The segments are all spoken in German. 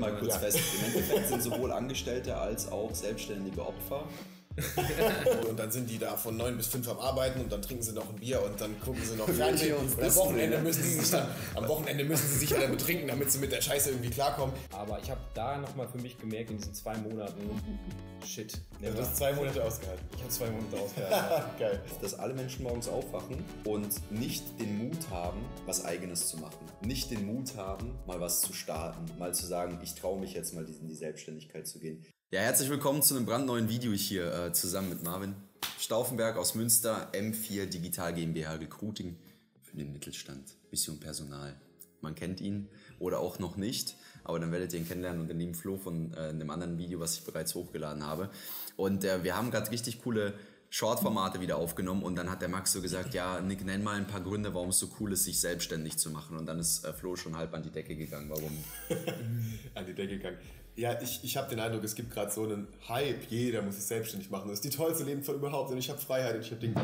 wir mal kurz ja. fest. Im Endeffekt sind sowohl Angestellte als auch selbstständige Opfer und dann sind die da von neun bis fünf am Arbeiten und dann trinken sie noch ein Bier und dann gucken sie noch Fernsehen. und am Wochenende müssen sie sich dann, am Wochenende müssen sie sich ja dann betrinken, damit sie mit der Scheiße irgendwie klarkommen. Aber ich habe da nochmal für mich gemerkt, in diesen zwei Monaten, shit. Du hast zwei Monate ausgehalten. Ich habe zwei Monate ausgehalten. Geil. Dass alle Menschen morgens aufwachen und nicht den Mut haben, was Eigenes zu machen. Nicht den Mut haben, mal was zu starten. Mal zu sagen, ich traue mich jetzt mal in die Selbstständigkeit zu gehen. Ja, herzlich willkommen zu einem brandneuen Video hier äh, zusammen mit Marvin Stauffenberg aus Münster, M4 Digital GmbH Recruiting für den Mittelstand, Mission Personal. Man kennt ihn oder auch noch nicht, aber dann werdet ihr ihn kennenlernen unter dem Flow von äh, einem anderen Video, was ich bereits hochgeladen habe. Und äh, wir haben gerade richtig coole Short-Formate wieder aufgenommen und dann hat der Max so gesagt, ja, Nick, nenn mal ein paar Gründe, warum es so cool ist, sich selbstständig zu machen. Und dann ist äh, Flo schon halb an die Decke gegangen. Warum? an die Decke gegangen. Ja, ich, ich habe den Eindruck, es gibt gerade so einen Hype, jeder muss sich selbstständig machen. Das ist die tollste Lebensform überhaupt und ich habe Freiheit und ich habe Dinge.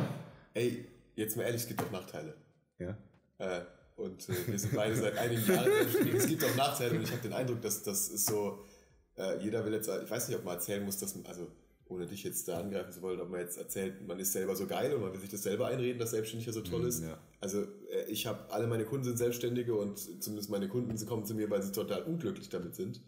Ey, jetzt mal ehrlich, es gibt doch Nachteile. Ja. Äh, und äh, wir sind beide seit einigen Jahren selbstständig. Es gibt auch Nachteile und ich habe den Eindruck, dass das ist so, äh, jeder will jetzt, ich weiß nicht, ob man erzählen muss, dass man, also ohne dich jetzt da angreifen zu wollen, ob man jetzt erzählt, man ist selber so geil und man will sich das selber einreden, dass Selbstständiger so toll mhm, ist. Ja. Also äh, ich habe, alle meine Kunden sind Selbstständige und zumindest meine Kunden sie kommen zu mir, weil sie total unglücklich damit sind.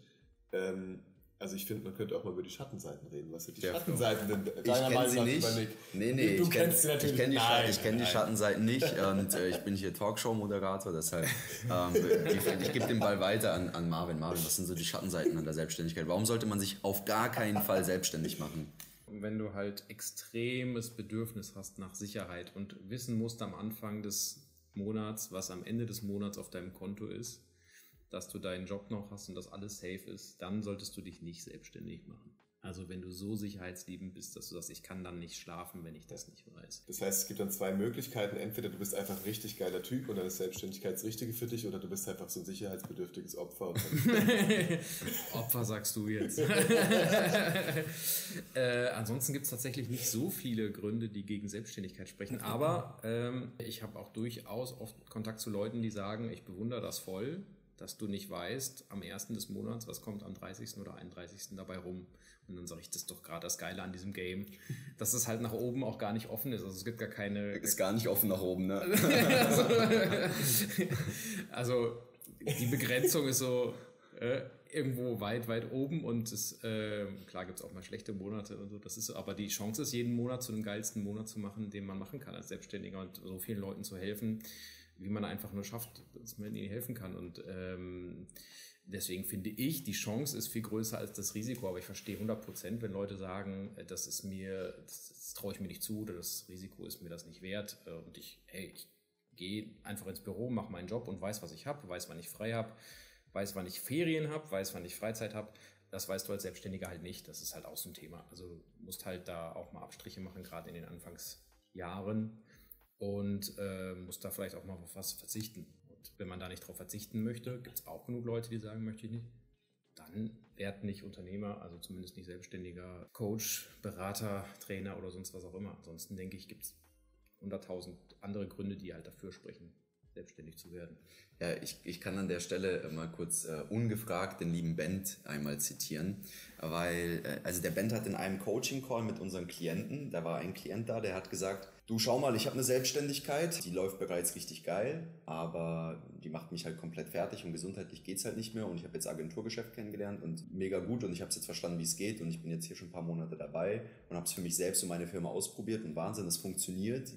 Ähm, also ich finde, man könnte auch mal über die Schattenseiten reden. Was sind die ja, Schattenseiten denn? Ich kenne sie nicht. Nee, nee, du ich kennst sie natürlich. Ich kenne die, kenn die, Schattenseiten nicht und äh, ich bin hier Talkshow-Moderator, deshalb ähm, ich, ich gebe den Ball weiter an, an Marvin. Marvin, was sind so die Schattenseiten an der Selbstständigkeit? Warum sollte man sich auf gar keinen Fall selbstständig machen? Wenn du halt extremes Bedürfnis hast nach Sicherheit und wissen musst am Anfang des Monats, was am Ende des Monats auf deinem Konto ist, dass du deinen Job noch hast und dass alles safe ist, dann solltest du dich nicht selbstständig machen. Also wenn du so sicherheitsliebend bist, dass du sagst, ich kann dann nicht schlafen, wenn ich das nicht weiß. Das heißt, es gibt dann zwei Möglichkeiten. Entweder du bist einfach ein richtig geiler Typ und dann ist Selbstständigkeit das Richtige für dich oder du bist einfach so ein sicherheitsbedürftiges Opfer. Opfer sagst du jetzt. äh, ansonsten gibt es tatsächlich nicht so viele Gründe, die gegen Selbstständigkeit sprechen. Aber ähm, ich habe auch durchaus oft Kontakt zu Leuten, die sagen, ich bewundere das voll dass du nicht weißt am ersten des Monats, was kommt am 30. oder 31. dabei rum. Und dann sage ich, das ist doch gerade das Geile an diesem Game, dass es halt nach oben auch gar nicht offen ist. Also es gibt gar keine. Ist gar nicht offen nach oben, ne? also die Begrenzung ist so äh, irgendwo weit, weit oben und es, äh, klar gibt es auch mal schlechte Monate und so. Das ist, aber die Chance ist, jeden Monat zu einem geilsten Monat zu machen, den man machen kann als Selbstständiger und so vielen Leuten zu helfen wie man einfach nur schafft, dass man ihnen helfen kann. Und ähm, deswegen finde ich, die Chance ist viel größer als das Risiko. Aber ich verstehe 100 Prozent, wenn Leute sagen, äh, das ist mir, das, das traue ich mir nicht zu oder das Risiko ist mir das nicht wert. Äh, und ich, hey, ich gehe einfach ins Büro, mache meinen Job und weiß, was ich habe, weiß, wann ich frei habe, weiß, wann ich Ferien habe, weiß, wann ich Freizeit habe. Das weißt du als Selbstständiger halt nicht. Das ist halt auch so ein Thema. Also musst halt da auch mal Abstriche machen, gerade in den Anfangsjahren und äh, muss da vielleicht auch mal auf was verzichten. Und wenn man da nicht drauf verzichten möchte, gibt es auch genug Leute, die sagen, möchte ich nicht. Dann werd nicht Unternehmer, also zumindest nicht selbstständiger Coach, Berater, Trainer oder sonst was auch immer. Ansonsten denke ich, gibt es hunderttausend andere Gründe, die halt dafür sprechen, selbstständig zu werden. Ja, ich, ich kann an der Stelle mal kurz äh, ungefragt den lieben Bent einmal zitieren, weil, äh, also der Bent hat in einem Coaching-Call mit unseren Klienten, da war ein Klient da, der hat gesagt, du schau mal, ich habe eine Selbstständigkeit, die läuft bereits richtig geil, aber die macht mich halt komplett fertig und gesundheitlich geht's halt nicht mehr und ich habe jetzt Agenturgeschäft kennengelernt und mega gut und ich habe jetzt verstanden, wie es geht und ich bin jetzt hier schon ein paar Monate dabei und habe es für mich selbst und meine Firma ausprobiert und Wahnsinn, es funktioniert.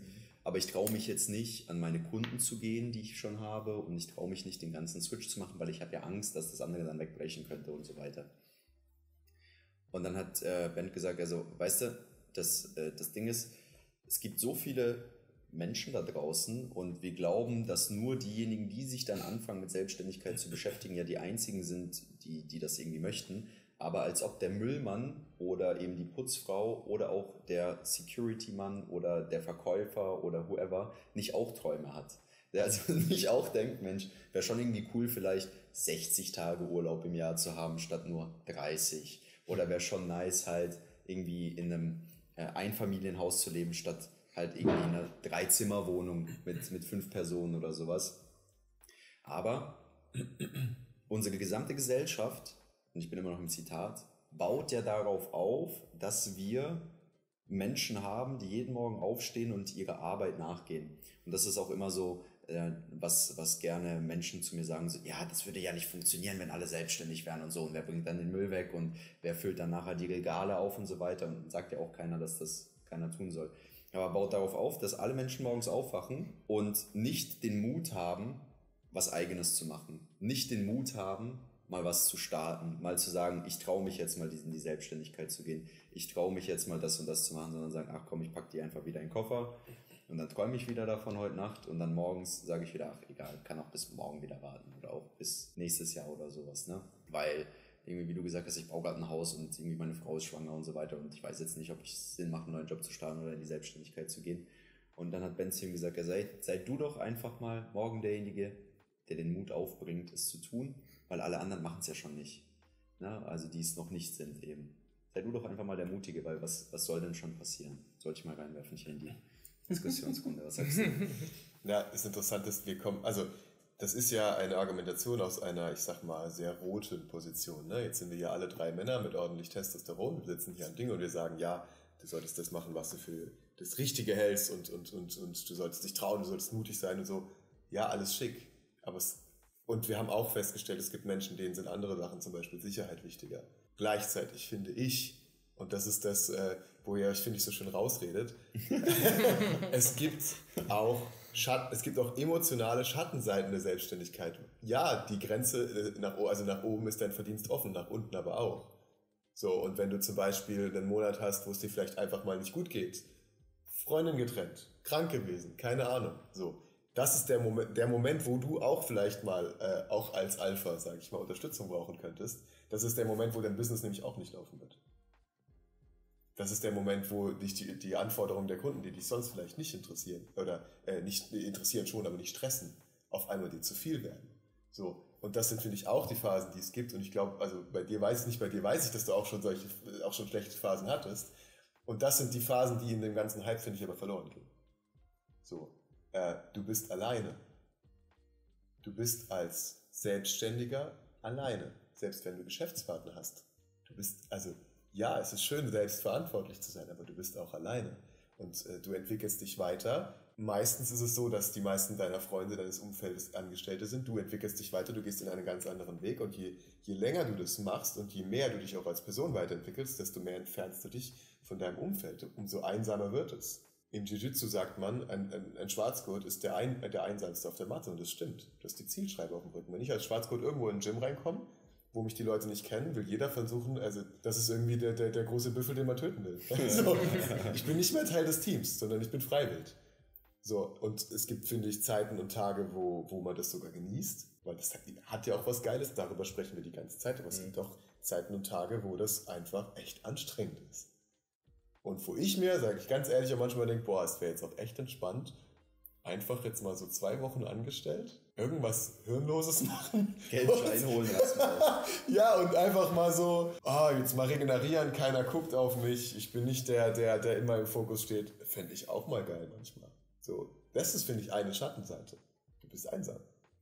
Aber ich traue mich jetzt nicht, an meine Kunden zu gehen, die ich schon habe und ich traue mich nicht, den ganzen Switch zu machen, weil ich habe ja Angst, dass das andere dann wegbrechen könnte und so weiter. Und dann hat äh, Ben gesagt, also, weißt du, das, äh, das Ding ist, es gibt so viele Menschen da draußen und wir glauben, dass nur diejenigen, die sich dann anfangen mit Selbstständigkeit zu beschäftigen, ja die einzigen sind, die, die das irgendwie möchten. Aber als ob der Müllmann oder eben die Putzfrau oder auch der Security-Mann oder der Verkäufer oder whoever nicht auch Träume hat. Der also nicht auch denkt, Mensch, wäre schon irgendwie cool, vielleicht 60 Tage Urlaub im Jahr zu haben, statt nur 30. Oder wäre schon nice, halt irgendwie in einem äh, Einfamilienhaus zu leben, statt halt irgendwie in einer Dreizimmerwohnung mit, mit fünf Personen oder sowas. Aber unsere gesamte Gesellschaft und ich bin immer noch im Zitat, baut ja darauf auf, dass wir Menschen haben, die jeden Morgen aufstehen und ihrer Arbeit nachgehen. Und das ist auch immer so, äh, was, was gerne Menschen zu mir sagen, so, ja, das würde ja nicht funktionieren, wenn alle selbstständig wären und so. Und wer bringt dann den Müll weg und wer füllt dann nachher die Regale auf und so weiter. Und sagt ja auch keiner, dass das keiner tun soll. Aber baut darauf auf, dass alle Menschen morgens aufwachen und nicht den Mut haben, was eigenes zu machen. Nicht den Mut haben, mal was zu starten, mal zu sagen, ich traue mich jetzt mal in die Selbstständigkeit zu gehen, ich traue mich jetzt mal das und das zu machen, sondern sagen, ach komm, ich packe die einfach wieder in den Koffer und dann träume ich wieder davon heute Nacht und dann morgens sage ich wieder, ach egal, kann auch bis morgen wieder warten oder auch bis nächstes Jahr oder sowas, ne? Weil irgendwie, wie du gesagt hast, ich brauche gerade ein Haus und irgendwie meine Frau ist schwanger und so weiter und ich weiß jetzt nicht, ob es Sinn macht, einen neuen Job zu starten oder in die Selbstständigkeit zu gehen. Und dann hat Ben zu ihm gesagt, ja, sei, sei du doch einfach mal morgen derjenige, der den Mut aufbringt, es zu tun, weil alle anderen machen es ja schon nicht. Ne? Also die es noch nicht sind eben. Sei du doch einfach mal der Mutige, weil was, was soll denn schon passieren? Sollte ich mal reinwerfen hier in die Diskussionsrunde. Was sagst du? Ja, ist interessant, dass wir kommen, also das ist ja eine Argumentation aus einer, ich sag mal, sehr roten Position. Ne? Jetzt sind wir ja alle drei Männer mit ordentlich Testosteron, wir sitzen hier am Ding und wir sagen, ja, du solltest das machen, was du für das Richtige hältst und, und, und, und du solltest dich trauen, du solltest mutig sein und so. Ja, alles schick. Aber es, und wir haben auch festgestellt, es gibt Menschen, denen sind andere Sachen, zum Beispiel Sicherheit, wichtiger. Gleichzeitig finde ich, und das ist das, äh, wo ihr euch, finde ich, so schön rausredet, es gibt auch Schatten, es gibt auch emotionale Schattenseiten der Selbstständigkeit. Ja, die Grenze äh, nach, also nach oben ist dein Verdienst offen, nach unten aber auch. So, und wenn du zum Beispiel einen Monat hast, wo es dir vielleicht einfach mal nicht gut geht, Freundin getrennt, krank gewesen, keine Ahnung, so, das ist der Moment, der Moment, wo du auch vielleicht mal äh, auch als Alpha, sage ich mal, Unterstützung brauchen könntest. Das ist der Moment, wo dein Business nämlich auch nicht laufen wird. Das ist der Moment, wo dich die, die Anforderungen der Kunden, die dich sonst vielleicht nicht interessieren oder äh, nicht interessieren schon, aber nicht stressen, auf einmal dir zu viel werden. So und das sind finde ich auch die Phasen, die es gibt. Und ich glaube, also bei dir weiß ich nicht, bei dir weiß ich, dass du auch schon solche, auch schon schlechte Phasen hattest. Und das sind die Phasen, die in dem ganzen Hype finde ich aber verloren gehen. So äh, du bist alleine. Du bist als Selbstständiger alleine, selbst wenn du Geschäftspartner hast. Du bist, also ja, es ist schön, selbst verantwortlich zu sein, aber du bist auch alleine. Und äh, du entwickelst dich weiter. Meistens ist es so, dass die meisten deiner Freunde deines Umfeldes Angestellte sind. Du entwickelst dich weiter, du gehst in einen ganz anderen Weg. Und je, je länger du das machst und je mehr du dich auch als Person weiterentwickelst, desto mehr entfernst du dich von deinem Umfeld. Umso einsamer wird es. Im Jiu-Jitsu sagt man, ein, ein, ein Schwarzgurt ist der, ein, der einsamste auf der Matte und das stimmt. Das ist die Zielschreibe auf dem Rücken. Wenn ich als Schwarzgurt irgendwo in ein Gym reinkomme, wo mich die Leute nicht kennen, will jeder versuchen, also das ist irgendwie der, der, der große Büffel, den man töten will. Also, ich bin nicht mehr Teil des Teams, sondern ich bin freiwillig. So, und es gibt, finde ich, Zeiten und Tage, wo, wo man das sogar genießt, weil das hat ja auch was Geiles, darüber sprechen wir die ganze Zeit, aber es mhm. gibt auch Zeiten und Tage, wo das einfach echt anstrengend ist. Und wo ich mir, sage ich ganz ehrlich, auch manchmal denke, boah, es wäre jetzt auch echt entspannt, einfach jetzt mal so zwei Wochen angestellt, irgendwas Hirnloses machen. Geld reinholen lassen. ja, und einfach mal so, ah, oh, jetzt mal regenerieren, keiner guckt auf mich, ich bin nicht der, der, der immer im Fokus steht. Fände ich auch mal geil manchmal. So, das ist, finde ich, eine Schattenseite. Du bist einsam.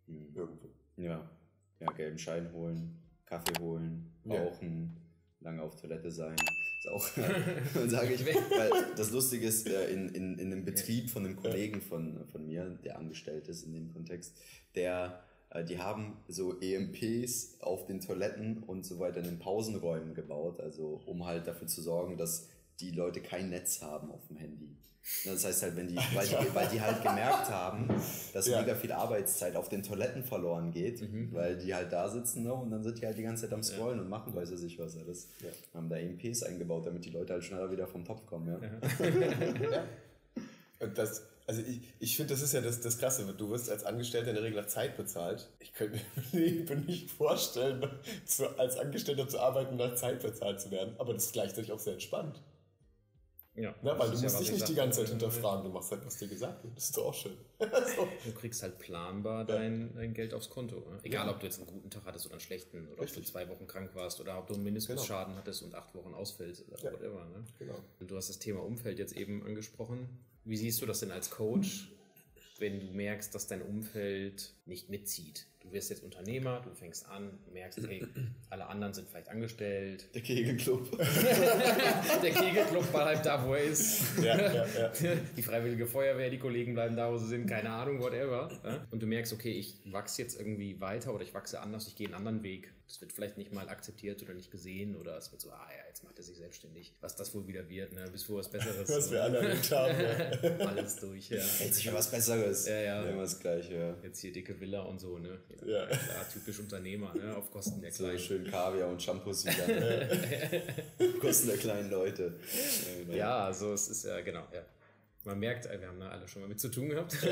Mhm. Irgendwo. Ja. Ja, gelben Schein holen, Kaffee holen, rauchen, ja. lange auf Toilette sein auch, sage ich, weil das Lustige ist, äh, in, in, in einem Betrieb von einem Kollegen von, von mir, der angestellt ist in dem Kontext, der, äh, die haben so EMPs auf den Toiletten und so weiter in den Pausenräumen gebaut, also um halt dafür zu sorgen, dass die Leute kein Netz haben auf dem Handy. Das heißt halt, wenn die, weil die, weil die halt gemerkt haben, dass ja. mega viel Arbeitszeit auf den Toiletten verloren geht, mhm. weil die halt da sitzen ne, und dann sind die halt die ganze Zeit am Scrollen ja. und machen weiß ich was alles. Ja. Haben da EMPs eingebaut, damit die Leute halt schneller wieder vom Topf kommen. Ja. und das, also ich, ich finde, das ist ja das, das Krasse. Du wirst als Angestellter in der Regel nach Zeit bezahlt. Ich könnte mir nicht vorstellen, zu, als Angestellter zu arbeiten, nach Zeit bezahlt zu werden. Aber das ist gleichzeitig auch sehr entspannt. Ja, Na, weil du musst ja, dich nicht die ganze Zeit hinterfragen, du machst halt, was dir gesagt wird. Das ist doch auch schön. so. Du kriegst halt planbar dein, dein Geld aufs Konto. Ne? Egal, ja. ob du jetzt einen guten Tag hattest oder einen schlechten, oder Richtig. ob du zwei Wochen krank warst, oder ob du einen Mindestschaden genau. hattest und acht Wochen ausfällst, oder ja. whatever. Ne? Genau. Du hast das Thema Umfeld jetzt eben angesprochen. Wie siehst du das denn als Coach, wenn du merkst, dass dein Umfeld nicht mitzieht? Du wirst jetzt Unternehmer, du fängst an, merkst, hey, alle anderen sind vielleicht angestellt. Der Kegelclub. Der Kegelclub bleibt da, wo er ist. Ja, ja, ja. Die Freiwillige Feuerwehr, die Kollegen bleiben da, wo sie sind, keine Ahnung, whatever. Und du merkst, okay, ich wachse jetzt irgendwie weiter oder ich wachse anders, ich gehe einen anderen Weg. Das wird vielleicht nicht mal akzeptiert oder nicht gesehen oder es wird so, ah ja, jetzt macht er sich selbstständig. Was das wohl wieder wird, ne? bis vor was Besseres. Was wir alle erlebt haben. Alles durch, ja. Hält sich für was Besseres. Ja, ja. Immer das Gleiche, ja. Jetzt hier dicke Villa und so, ne? Ja. Klar, typisch Unternehmer, ne? Auf Kosten der So Kleinen. schön Kaviar und Shampoos wieder. ne? Kosten der kleinen Leute. Ja, genau. Ja, also es ist ja, genau, ja. Man merkt, äh, wir haben da alle schon mal mit zu tun gehabt.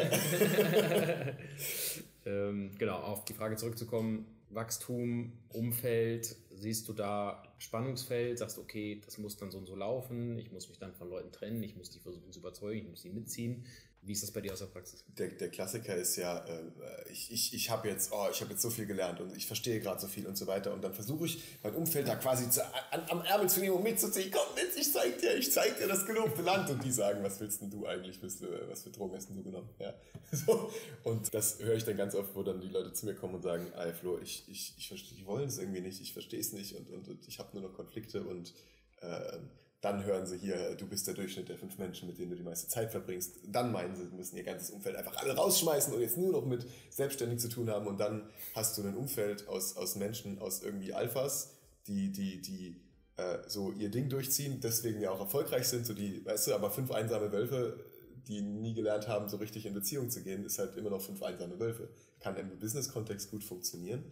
ähm, genau, auf die Frage zurückzukommen, Wachstum, Umfeld, siehst du da Spannungsfeld, sagst, okay, das muss dann so und so laufen, ich muss mich dann von Leuten trennen, ich muss die versuchen zu überzeugen, ich muss die mitziehen. Wie ist das bei dir aus der Praxis? Der, der Klassiker ist ja, äh, ich, ich, ich habe jetzt, oh, ich jetzt so viel gelernt und ich verstehe gerade so viel und so weiter. Und dann versuche ich, mein Umfeld da quasi zu, an, am Ärmel zu nehmen und mitzuziehen. Komm mit, ich zeig dir, ich zeig dir das gelobte Land. Und die sagen, was willst denn du eigentlich? Bist du, was für Drogen hast denn du genommen? Ja. So. Und das höre ich dann ganz oft, wo dann die Leute zu mir kommen und sagen, ey Flo, ich, ich, ich verstehe, die wollen es irgendwie nicht, ich verstehe es nicht und, und, und ich habe nur noch Konflikte und äh, dann hören sie hier, du bist der Durchschnitt der fünf Menschen, mit denen du die meiste Zeit verbringst. Dann meinen sie, sie müssen ihr ganzes Umfeld einfach alle rausschmeißen und jetzt nur noch mit selbstständig zu tun haben. Und dann hast du ein Umfeld aus, aus Menschen, aus irgendwie Alphas, die, die, die äh, so ihr Ding durchziehen, deswegen ja auch erfolgreich sind, so die, weißt du, aber fünf einsame Wölfe, die nie gelernt haben, so richtig in Beziehung zu gehen, ist halt immer noch fünf einsame Wölfe. Kann im Business-Kontext gut funktionieren.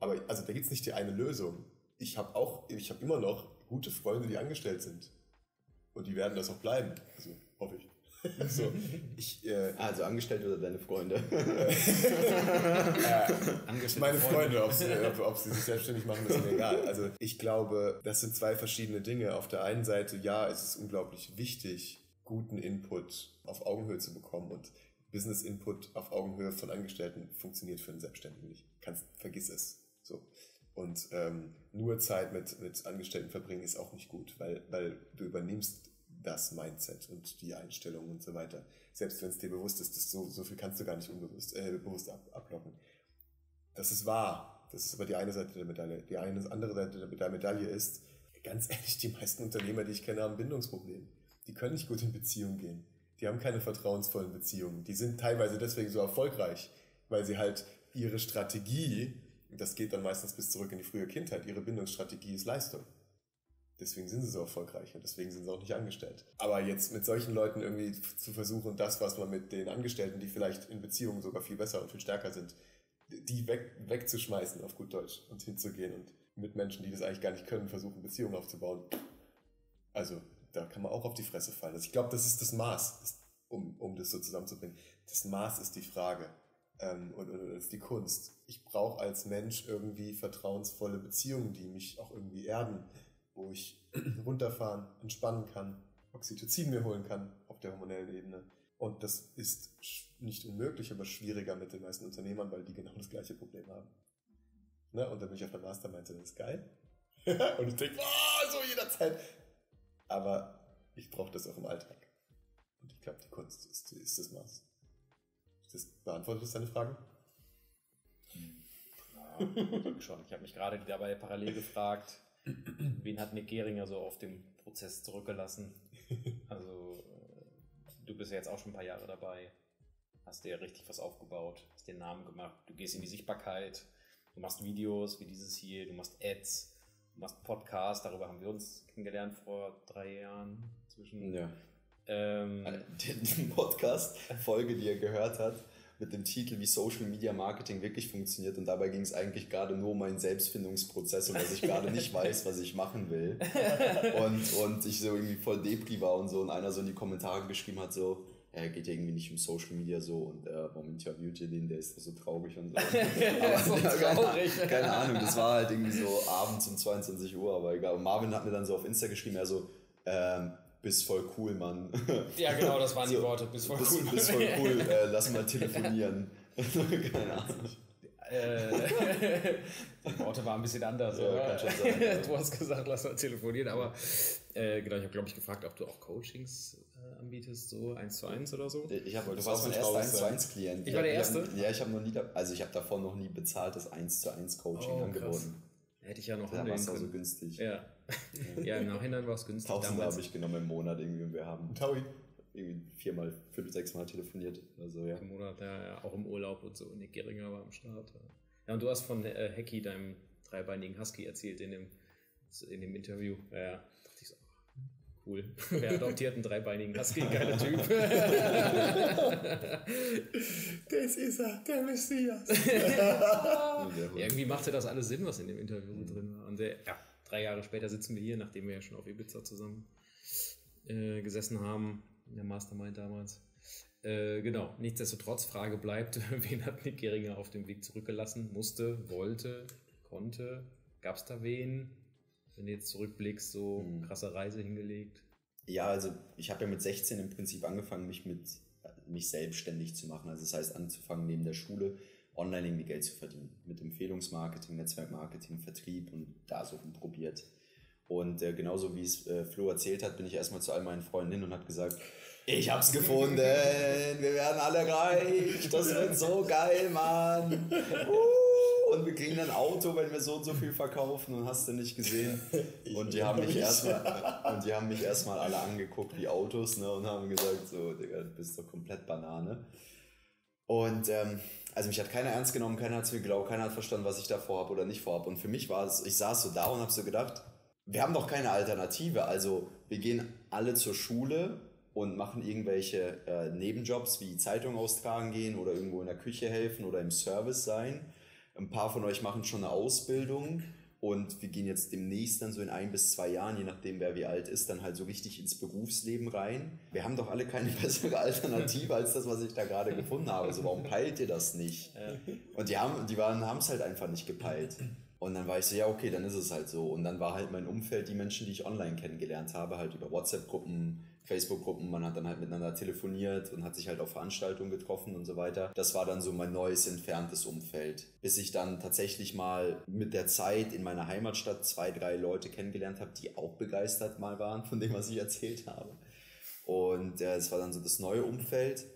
Aber also da gibt's nicht die eine Lösung. Ich habe auch, ich habe immer noch gute Freunde, die angestellt sind. Und die werden das auch bleiben. Also hoffe ich. so, ich äh, Also angestellt oder deine Freunde? Angestellte meine Freunde, ob sie, ob, ob sie sich selbstständig machen, ist mir egal. Also ich glaube, das sind zwei verschiedene Dinge. Auf der einen Seite, ja, es ist unglaublich wichtig, guten Input auf Augenhöhe zu bekommen und Business Input auf Augenhöhe von Angestellten funktioniert für einen Selbstständigen nicht. Kannst, vergiss es. So. Und ähm, nur Zeit mit, mit Angestellten verbringen ist auch nicht gut, weil, weil du übernimmst das Mindset und die Einstellung und so weiter. Selbst wenn es dir bewusst ist, dass so, so viel kannst du gar nicht unbewusst, äh, bewusst ab, ablocken. Das ist wahr. Das ist aber die eine Seite der Medaille. Die eine andere Seite der Medaille ist, ganz ehrlich, die meisten Unternehmer, die ich kenne, haben Bindungsprobleme. Die können nicht gut in Beziehung gehen. Die haben keine vertrauensvollen Beziehungen. Die sind teilweise deswegen so erfolgreich, weil sie halt ihre Strategie, das geht dann meistens bis zurück in die frühe Kindheit, ihre Bindungsstrategie ist Leistung. Deswegen sind sie so erfolgreich und deswegen sind sie auch nicht angestellt. Aber jetzt mit solchen Leuten irgendwie zu versuchen, das, was man mit den Angestellten, die vielleicht in Beziehungen sogar viel besser und viel stärker sind, die weg, wegzuschmeißen auf gut Deutsch und hinzugehen und mit Menschen, die das eigentlich gar nicht können, versuchen, Beziehungen aufzubauen. Also, da kann man auch auf die Fresse fallen. Also ich glaube, das ist das Maß, um, um das so zusammenzubringen. Das Maß ist die Frage ähm, und, und, und die Kunst. Ich brauche als Mensch irgendwie vertrauensvolle Beziehungen, die mich auch irgendwie erden, wo ich runterfahren, entspannen kann, Oxytocin mir holen kann auf der hormonellen Ebene. Und das ist nicht unmöglich, aber schwieriger mit den meisten Unternehmern, weil die genau das gleiche Problem haben. Ne? Und dann bin ich auf der Mastermind, das ist geil. und ich denke, oh, so jederzeit. Aber ich brauche das auch im Alltag. Und ich glaube, die Kunst ist, ist das Maß. Das beantwortet das deine Fragen? Ja, ich denke schon. Ich habe mich gerade dabei parallel gefragt, wen hat Nick Geringer so auf dem Prozess zurückgelassen? Also, äh, du bist ja jetzt auch schon ein paar Jahre dabei, hast dir richtig was aufgebaut, hast dir einen Namen gemacht, du gehst in die Sichtbarkeit, du machst Videos wie dieses hier, du machst Ads, du machst Podcasts, darüber haben wir uns kennengelernt vor drei Jahren zwischen. ja. Ähm, Den Podcast-Folge, die er gehört hat, mit dem Titel, wie Social Media Marketing wirklich funktioniert. Und dabei ging es eigentlich gerade nur um meinen Selbstfindungsprozess und dass ich gerade nicht weiß, was ich machen will. Und, und ich so irgendwie voll Depri war und so. Und einer so in die Kommentare geschrieben hat, so, ja, geht ja irgendwie nicht um Social Media so. Und äh, warum interviewt ihr den? Der ist doch so traurig und so. Aber, so traurig. Keine, keine Ahnung, das war halt irgendwie so abends um 22 Uhr, aber egal. Und Marvin hat mir dann so auf Insta geschrieben, er so, ähm, bist voll cool, Mann. ja, genau, das waren die So, Worte. Bist voll bist, cool. Bist voll cool, äh, lass mal telefonieren. Keine Ahnung. Äh, die Worte waren ein bisschen anders. Ja, oder? kann schon sein, ja. Du hast gesagt, lass mal telefonieren, aber äh, genau, ich habe, glaube ich, gefragt, ob du auch Coachings äh, anbietest, so 1 zu 1 oder so. Ich habe, du Das warst mein erster traurig 1 zu sein. 1 Klient. Ich war der Erste? Ja, ich habe noch nie, also ich habe davor noch nie bezahltes 1 zu 1 Coaching Oh, angeboten. Hätte ich ja noch Da war handeln auch so können. günstig. Ja. ja, im Nachhinein war es günstig Tausende habe ich genommen im Monat irgendwie und wir haben Taui. irgendwie viermal, fünf, sechs Mal telefoniert. Also ja. Im Monat, ja, ja, auch im Urlaub und so. Nick Geringer war am Start. Ja, ja und du hast von äh, Hacky, deinem dreibeinigen Husky, erzählt in dem, in dem Interview. Ja, cool. Wer adoptiert einen dreibeinigen Husky? Geiler Typ. Das ist er, der Messias. Irgendwie machte das alles Sinn, was in dem Interview so drin war. Und der, ja, drei Jahre später sitzen wir hier, nachdem wir ja schon auf Ibiza zusammen äh, gesessen haben, in der Mastermind damals. Äh, genau, nichtsdestotrotz, Frage bleibt, wen hat Nick Geringer auf dem Weg zurückgelassen? Musste, wollte, konnte? Gab es da wen? Wenn du jetzt zurückblickst, so Mhm. krasse Reise hingelegt. Ja, also ich habe ja mit 16 im Prinzip angefangen, mich mit mich selbstständig zu machen. Also das heißt anzufangen neben der Schule online irgendwie Geld zu verdienen. Mit Empfehlungsmarketing, Netzwerkmarketing, Vertrieb und da so rumprobiert. Und äh, genauso wie es äh, Flo erzählt hat, bin ich erstmal zu all meinen Freunden hin und hat gesagt, ich hab's gefunden, wir werden alle reich, das wird so geil, Mann. Uh, und wir kriegen ein Auto, wenn wir so und so viel verkaufen und hast du nicht gesehen. Und die haben mich erstmal und die haben mich erstmal alle angeguckt wie Autos, ne, und haben gesagt so, Digga, du bist doch komplett Banane. Und ähm, also mich hat keiner ernst genommen, keiner hat es mir geglaubt, keiner hat verstanden, was ich da vorhab oder nicht vorhab. Und für mich war es, ich saß so da und habe so gedacht, wir haben doch keine Alternative. Also wir gehen alle zur Schule und machen irgendwelche äh, Nebenjobs wie Zeitung austragen gehen oder irgendwo in der Küche helfen oder im Service sein. Ein paar von euch machen schon eine Ausbildung und wir gehen jetzt demnächst dann so in ein bis zwei Jahren, je nachdem wer wie alt ist, dann halt so richtig ins Berufsleben rein. Wir haben doch alle keine bessere Alternative als das, was ich da gerade gefunden habe. Also warum peilt ihr das nicht? Und die haben, die waren, haben es halt einfach nicht gepeilt. Und dann war ich so, ja, okay, dann ist es halt so. Und dann war halt mein Umfeld die Menschen, die ich online kennengelernt habe, halt über WhatsApp-Gruppen, Facebook-Gruppen, man hat dann halt miteinander telefoniert und hat sich halt auf Veranstaltungen getroffen und so weiter. Das war dann so mein neues, entferntes Umfeld. Bis ich dann tatsächlich mal mit der Zeit in meiner Heimatstadt zwei, drei Leute kennengelernt habe, die auch begeistert mal waren von dem, was ich erzählt habe. Und äh, es war dann so das neue Umfeld.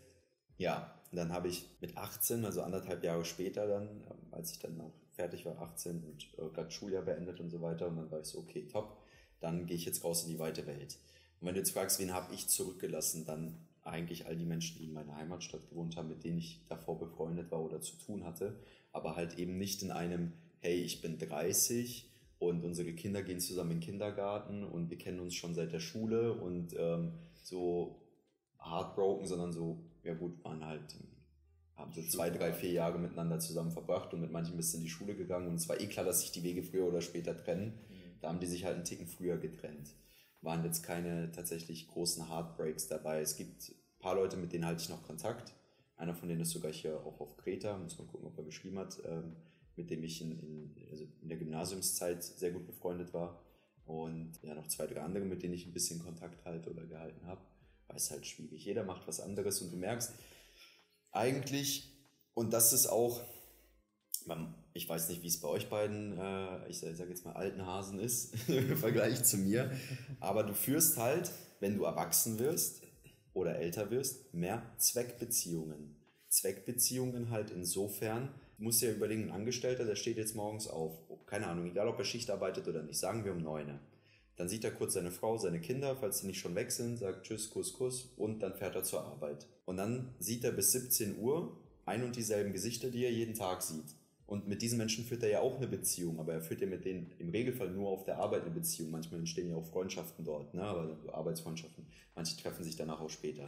Ja, und dann habe ich mit 18, also anderthalb Jahre später dann, ähm, als ich dann auch fertig war, 18 und äh, gerade Schuljahr beendet und so weiter, und dann war ich so, okay, top, dann gehe ich jetzt raus in die weite Welt. Und wenn du jetzt fragst, wen habe ich zurückgelassen, dann eigentlich all die Menschen, die in meiner Heimatstadt gewohnt haben, mit denen ich davor befreundet war oder zu tun hatte, aber halt eben nicht in einem, hey, ich bin 30 und unsere Kinder gehen zusammen in den Kindergarten und wir kennen uns schon seit der Schule und ähm, so heartbroken, sondern so, ja gut, waren halt, haben so zwei, drei, vier Jahre miteinander zusammen verbracht und mit manchen bis in die Schule gegangen und es war eh klar, dass sich die Wege früher oder später trennen. Da haben die sich halt einen Ticken früher getrennt. Waren jetzt keine tatsächlich großen Heartbreaks dabei. Es gibt ein paar Leute, mit denen halte ich noch Kontakt. Einer von denen ist sogar hier auch auf Kreta, muss man gucken, ob er geschrieben hat, ähm, mit dem ich in, in, also in der Gymnasiumszeit sehr gut befreundet war. Und ja, noch zwei, drei andere, mit denen ich ein bisschen Kontakt halte oder gehalten habe. Weil es halt schwierig. Jeder macht was anderes und du merkst eigentlich, und das ist auch, ich weiß nicht, wie es bei euch beiden, äh, ich sage sag jetzt mal, alten Hasen ist, im Vergleich zu mir, aber du führst halt, wenn du erwachsen wirst oder älter wirst, mehr Zweckbeziehungen. Zweckbeziehungen halt insofern, du musst dir ja überlegen, ein Angestellter, der steht jetzt morgens auf, keine Ahnung, egal ob er Schicht arbeitet oder nicht, sagen wir um neun. Dann sieht er kurz seine Frau, seine Kinder, falls sie nicht schon weg sind, sagt Tschüss, Kuss, Kuss und dann fährt er zur Arbeit. Und dann sieht er bis 17 Uhr ein und dieselben Gesichter, die er jeden Tag sieht. Und mit diesen Menschen führt er ja auch eine Beziehung, aber er führt ja mit denen im Regelfall nur auf der Arbeit eine Beziehung. Manchmal entstehen ja auch Freundschaften dort, ne? aber Arbeitsfreundschaften. Manche treffen sich danach auch später.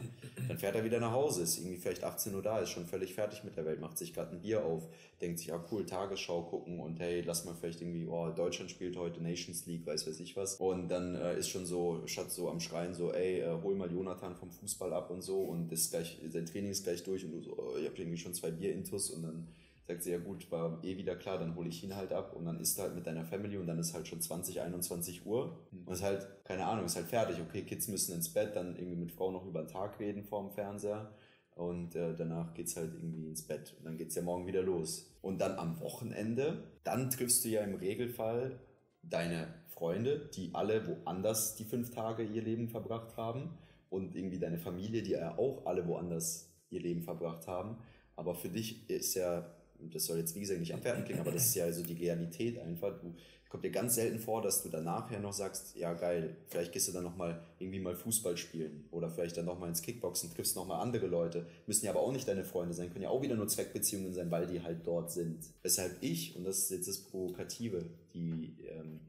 Dann fährt er wieder nach Hause, ist irgendwie vielleicht 18 Uhr da, ist schon völlig fertig mit der Welt, macht sich gerade ein Bier auf, denkt sich, ja cool, Tagesschau gucken und hey, lass mal vielleicht irgendwie, oh, Deutschland spielt heute Nations League, weiß weiß ich was. Und dann äh, ist schon so, Schatz so am Schreien so, ey, äh, hol mal Jonathan vom Fußball ab und so und ist gleich, sein Training ist gleich durch und du so, oh, ich hab irgendwie schon zwei Bier intus und dann sagt sie, ja gut, war eh wieder klar, dann hole ich ihn halt ab und dann ist er halt mit deiner Family und dann ist halt schon 20, 21 Uhr und ist halt, keine Ahnung, ist halt fertig. Okay, Kids müssen ins Bett, dann irgendwie mit Frau noch über den Tag reden vorm Fernseher und äh, danach geht's halt irgendwie ins Bett und dann geht's ja morgen wieder los. Und dann am Wochenende, dann triffst du ja im Regelfall deine Freunde, die alle woanders die fünf Tage ihr Leben verbracht haben und irgendwie deine Familie, die ja auch alle woanders ihr Leben verbracht haben. Aber für dich ist ja, das soll jetzt wie gesagt nicht abwertend klingen, aber das ist ja also die Realität einfach. Du kommt dir ganz selten vor, dass du danach ja noch sagst, ja geil, vielleicht gehst du dann nochmal irgendwie mal Fußball spielen oder vielleicht dann nochmal ins Kickboxen, triffst nochmal andere Leute, müssen ja aber auch nicht deine Freunde sein, können ja auch wieder nur Zweckbeziehungen sein, weil die halt dort sind. Weshalb ich, und das ist jetzt das Provokative, die ähm,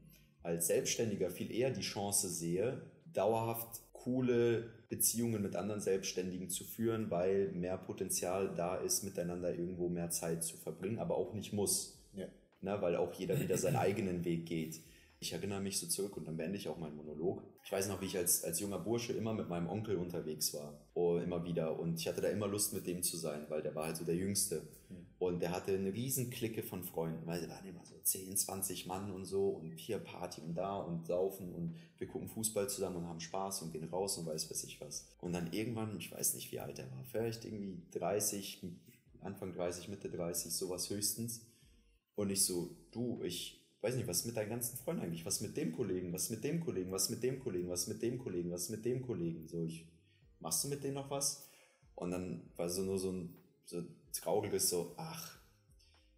als Selbstständiger viel eher die Chance sehe, dauerhaft coole Beziehungen mit anderen Selbstständigen zu führen, weil mehr Potenzial da ist, miteinander irgendwo mehr Zeit zu verbringen, aber auch nicht muss. Ja. Na, weil auch jeder wieder seinen eigenen Weg geht. Ich erinnere mich so zurück und dann beende ich auch meinen Monolog. Ich weiß noch, wie ich als, als junger Bursche immer mit meinem Onkel unterwegs war. Oh, immer wieder. Und ich hatte da immer Lust, mit dem zu sein, weil der war halt so der Jüngste. Mhm. Und der hatte eine riesen Clique von Freunden, weil sie waren immer so 10, 20 Mann und so und hier Party und da und saufen und wir gucken Fußball zusammen und haben Spaß und gehen raus und weiß was ich was. Und dann irgendwann, ich weiß nicht, wie alt er war, vielleicht irgendwie 30, Anfang 30, Mitte 30, sowas höchstens. Und ich so, du, ich weiß nicht, was mit deinen ganzen Freunden eigentlich? Was mit dem Kollegen? Was mit dem Kollegen? Was mit dem Kollegen? Was mit dem Kollegen? Was mit dem Kollegen? So, ich, machst du mit denen noch was? Und dann war so nur so ein so trauriges so, ach,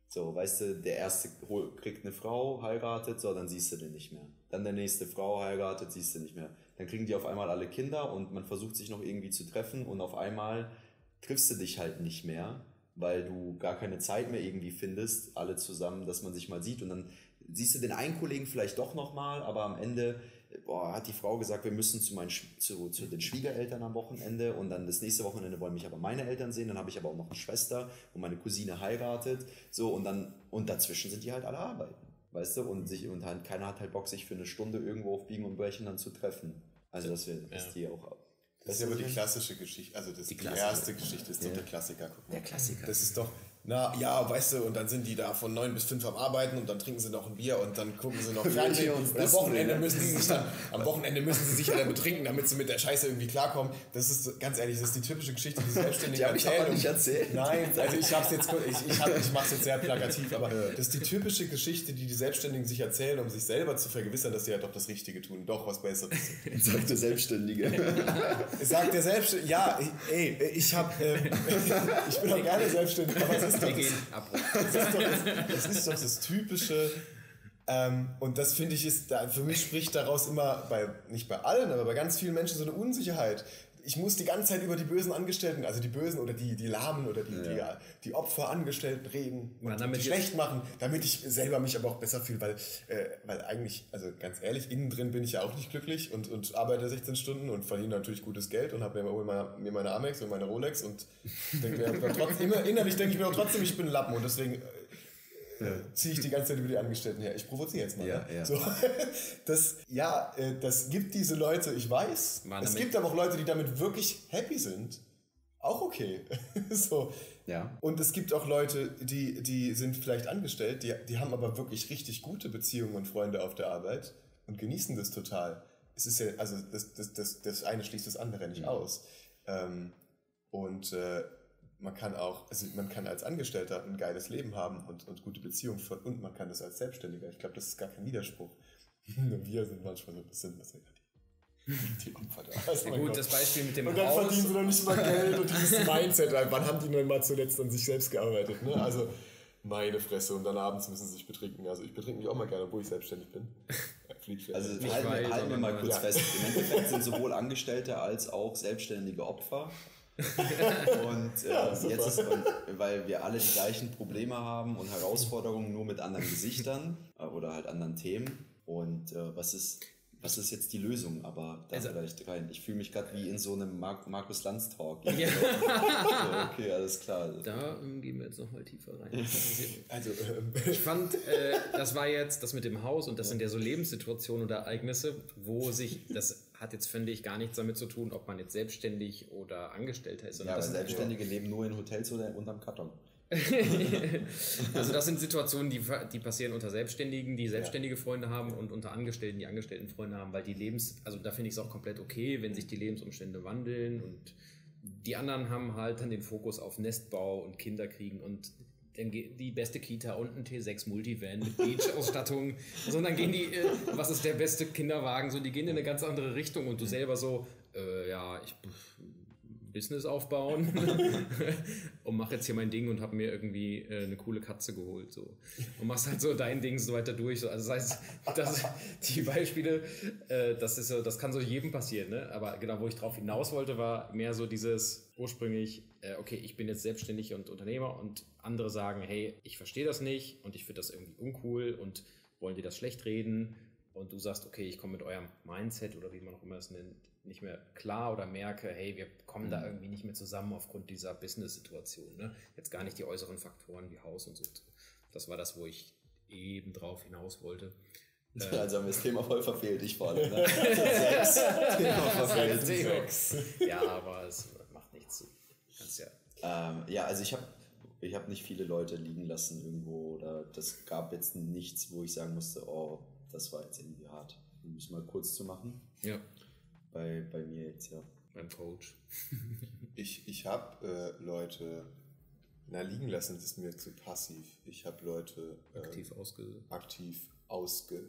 so, weißt du, der erste kriegt eine Frau, heiratet, so, dann siehst du den nicht mehr. Dann der nächste Frau heiratet, siehst du nicht mehr. Dann kriegen die auf einmal alle Kinder und man versucht sich noch irgendwie zu treffen und auf einmal triffst du dich halt nicht mehr, weil du gar keine Zeit mehr irgendwie findest, alle zusammen, dass man sich mal sieht und dann siehst du den einen Kollegen vielleicht doch nochmal, aber am Ende boah, hat die Frau gesagt, wir müssen zu, meinen, zu, zu den Schwiegereltern am Wochenende und dann das nächste Wochenende wollen mich aber meine Eltern sehen, dann habe ich aber auch noch eine Schwester und meine Cousine heiratet, so und dann, und dazwischen sind die halt alle arbeiten, weißt du, und sich, und halt, keiner hat halt Bock, sich für eine Stunde irgendwo auf Biegen und Brechen dann zu treffen. Also, dass wir, dass ja. die auch das ist ja aber die klassische Geschichte, also das, die, die erste Geschichte ist doch der Klassiker. Guck mal. Der Klassiker. Das ist doch, na ja, weißt du, und dann sind die da von neun bis fünf am Arbeiten und dann trinken sie noch ein Bier und dann gucken sie noch Fernsehen und am Wochenende müssen sie sich dann, am Wochenende müssen sie sich dann betrinken, damit sie mit der Scheiße irgendwie klarkommen. Das ist, ganz ehrlich, das ist die typische Geschichte, die Selbstständigen die erzählen. Ich nicht erzählt. Nein, also ich hab's jetzt, ich, ich, hab, ich mach's jetzt sehr plakativ, aber das ist die typische Geschichte, die die Selbstständigen sich erzählen, um sich selber zu vergewissern, dass sie ja doch das Richtige tun, doch was Besseres. Sagt der Selbstständige. Sagt der Selbstständige, ja, ey, ich hab, äh, ich bin auch gerne selbstständig, aber was ist das? Das ist, doch das, das ist doch das Typische. Ähm, und das finde ich ist, für mich spricht daraus immer bei, nicht bei allen, aber bei ganz vielen Menschen so eine Unsicherheit ich muss die ganze Zeit über die bösen Angestellten, also die Bösen oder die, die Lahmen oder die, ja. die, die Opferangestellten reden und ja, die schlecht machen, damit ich selber mich aber auch besser fühle, weil, äh, weil eigentlich, also ganz ehrlich, innen drin bin ich ja auch nicht glücklich und, und arbeite 16 Stunden und verdiene natürlich gutes Geld und habe mir, meine, mir meine Amex und meine Rolex und denke mir trotzdem, immer innerlich denke ich mir auch trotzdem, ich bin ein Lappen und deswegen äh, ziehe ich die ganze Zeit über die Angestellten her. Ich provoziere jetzt mal. Ja, ne? ja. So, das, ja, äh, das gibt diese Leute, ich weiß. Mann, es gibt aber auch Leute, die damit wirklich happy sind. Auch okay. so. Ja. Und es gibt auch Leute, die, die sind vielleicht angestellt, die, die haben aber wirklich richtig gute Beziehungen und Freunde auf der Arbeit und genießen das total. Es ist ja, also das, das, das, das eine schließt das andere nicht mhm. aus. Ähm, und äh, man kann auch, also man kann als Angestellter ein geiles Leben haben und, und gute Beziehungen führen und man kann das als Selbstständiger. Ich glaube, das ist gar kein Widerspruch. Nur wir sind manchmal so ein bisschen, was ja die Opfer da. Also ja, gut, Gott. das Beispiel mit dem Und dann Haus. verdienen sie noch nicht mal Geld und dieses Mindset. Wann haben die nur mal zuletzt an sich selbst gearbeitet? Ne? Also meine Fresse und dann abends müssen sie sich betrinken. Also ich betrinke mich auch mal gerne, obwohl ich selbstständig bin. Also halten, wir, halten wir mal kurz ja. fest. Im Endeffekt sind sowohl Angestellte als auch selbstständige Opfer und äh, ja, jetzt ist, und, weil wir alle die gleichen Probleme haben und Herausforderungen nur mit anderen Gesichtern äh, oder halt anderen Themen. Und äh, was ist was ist jetzt die Lösung? Aber da also, vielleicht rein. Ich fühle mich gerade wie in so einem Mar Markus Lanz Talk. Ja. so, okay, alles klar. Da ähm, gehen wir jetzt nochmal tiefer rein. also, ähm. ich fand, äh, das war jetzt das mit dem Haus und das ja. sind ja so Lebenssituationen oder Ereignisse, wo sich das hat jetzt, finde ich, gar nichts damit zu tun, ob man jetzt selbstständig oder Angestellter ist. Ja, aber Selbstständige leben nur in Hotels oder unterm Karton. also das sind Situationen, die, die passieren unter Selbstständigen, die selbstständige Freunde haben und unter Angestellten, die Angestellten Freunde haben, weil die Lebens, also da finde ich es auch komplett okay, wenn sich die Lebensumstände wandeln und die anderen haben halt dann den Fokus auf Nestbau und Kinderkriegen und die beste Kita und ein T6 Multivan mit Beach-Ausstattung. sondern gehen die, äh, was ist der beste Kinderwagen? So, die gehen in eine ganz andere Richtung und du selber so, äh, ja, ich Business aufbauen und mache jetzt hier mein Ding und habe mir irgendwie äh, eine coole Katze geholt so und machst halt so dein Ding so weiter durch so. also das heißt dass die Beispiele äh, das ist so das kann so jedem passieren ne aber genau wo ich drauf hinaus wollte war mehr so dieses ursprünglich äh, okay ich bin jetzt selbstständig und Unternehmer und andere sagen hey ich verstehe das nicht und ich finde das irgendwie uncool und wollen die das schlecht reden und du sagst okay ich komme mit eurem Mindset oder wie man auch immer es nennt nicht mehr klar oder merke, hey, wir kommen mhm. da irgendwie nicht mehr zusammen aufgrund dieser Business-Situation. Ne? Jetzt gar nicht die äußeren Faktoren wie Haus und so. Das war das, wo ich eben drauf hinaus wollte. Also haben wir das Thema voll verfehlt, ich vor allem. Ne? Sex. Thema verfehlt. Ja, aber es. Ähm, ja, also ich habe ich hab nicht viele Leute liegen lassen irgendwo oder das gab jetzt nichts, wo ich sagen musste, oh, das war jetzt irgendwie hart. Um es mal kurz zu machen. Ja bei, bei mir jetzt, ja. Beim Coach. ich ich habe äh, Leute, na, liegen lassen, das ist mir zu passiv. Ich habe Leute äh, aktiv ausge... Aktiv ausge...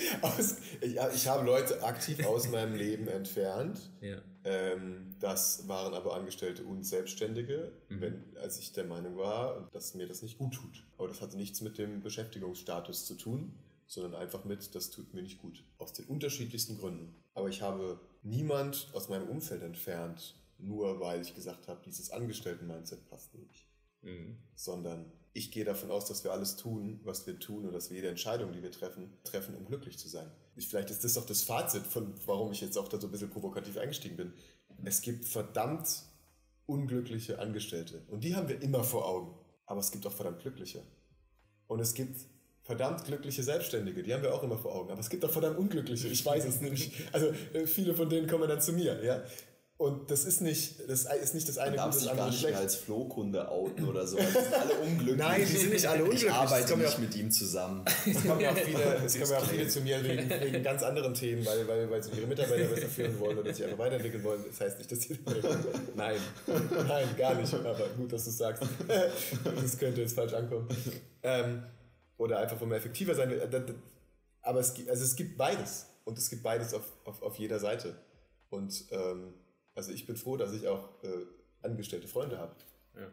aus, ich, ich habe Leute aktiv aus meinem Leben entfernt. Ja. Ähm, das waren aber Angestellte und Selbstständige, mhm. wenn, als ich der Meinung war, dass mir das nicht gut tut. Aber das hatte nichts mit dem Beschäftigungsstatus zu tun sondern einfach mit, das tut mir nicht gut. Aus den unterschiedlichsten Gründen. Aber ich habe niemand aus meinem Umfeld entfernt, nur weil ich gesagt habe, dieses Angestellten-Mindset passt nicht. Mhm. Sondern ich gehe davon aus, dass wir alles tun, was wir tun und dass wir jede Entscheidung, die wir treffen, treffen, um glücklich zu sein. Ich, vielleicht ist das auch das Fazit, von warum ich jetzt auch da so ein bisschen provokativ eingestiegen bin. Es gibt verdammt unglückliche Angestellte und die haben wir immer vor Augen. Aber es gibt auch verdammt glückliche. Und es gibt verdammt glückliche Selbstständige, die haben wir auch immer vor Augen. Aber es gibt auch verdammt unglückliche, ich weiß es nämlich. Also äh, viele von denen kommen dann zu mir, ja. Und das ist nicht das, ist nicht das eine Man darf sich gar nicht mehr als Flohkunde outen oder so. Die sind alle unglücklich. Nein, die sind nicht alle unglücklich. Ich arbeite nicht mit ihm zusammen. Es kommen ja auch viele, es kommen ja auch viele zu mir wegen, wegen ganz anderen Themen, weil, weil, weil sie ihre Mitarbeiter besser führen wollen oder sich einfach weiterentwickeln wollen. Das heißt nicht, dass sie... Nein, nein, gar nicht. Aber gut, dass du es sagst. Das könnte jetzt falsch ankommen. Ähm, oder einfach, wo man effektiver sein will. Äh, aber es gibt, also es gibt beides. Und es gibt beides auf, auf, auf jeder Seite. Und ähm, also ich bin froh, dass ich auch äh, angestellte Freunde habe. Ja.